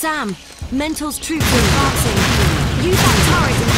Sam, Mental's troops are advancing. Use that turret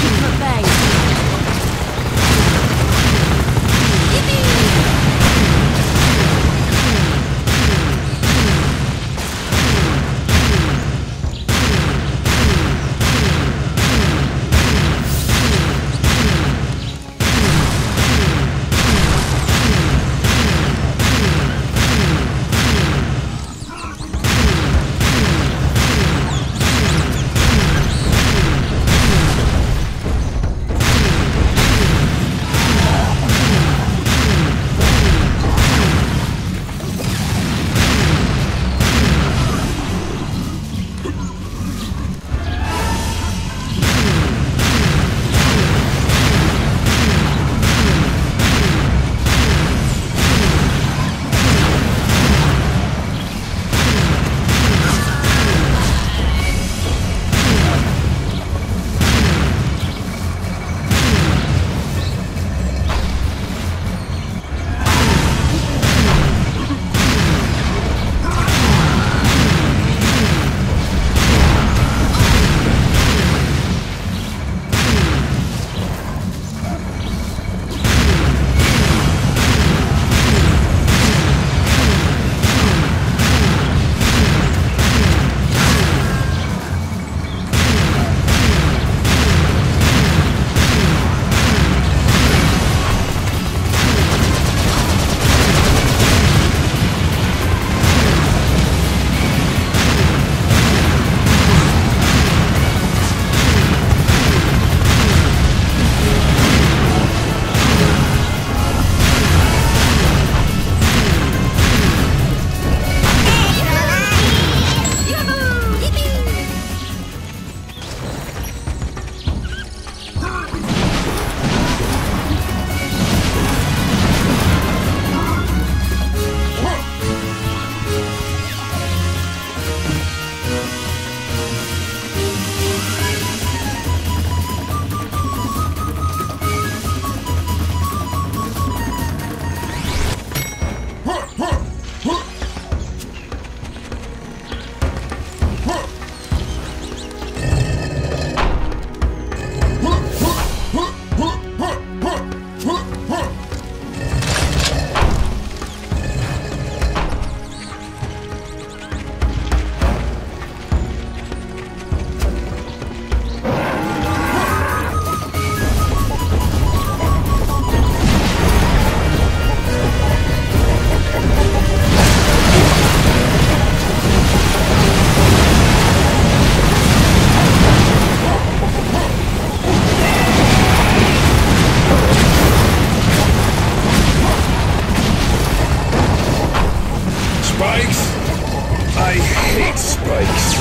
spikes.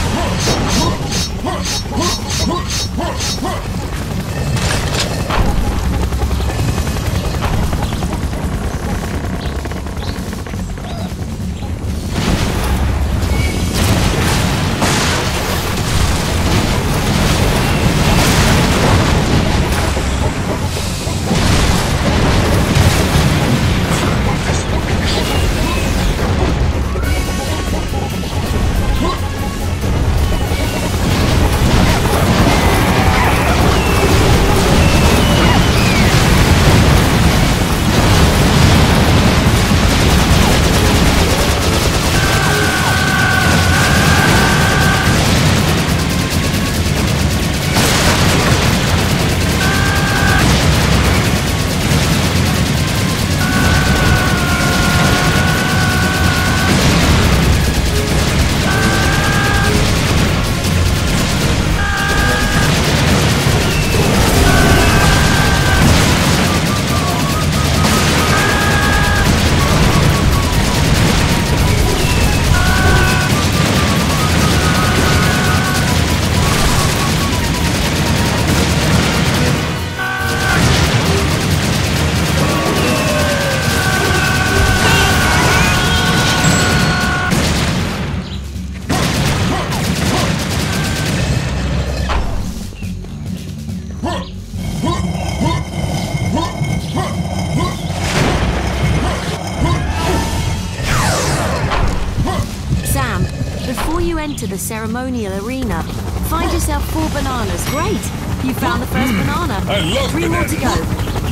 Enter the ceremonial arena, find yourself four bananas. Great! You found the first banana. I love Three more to go.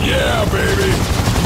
Yeah, baby.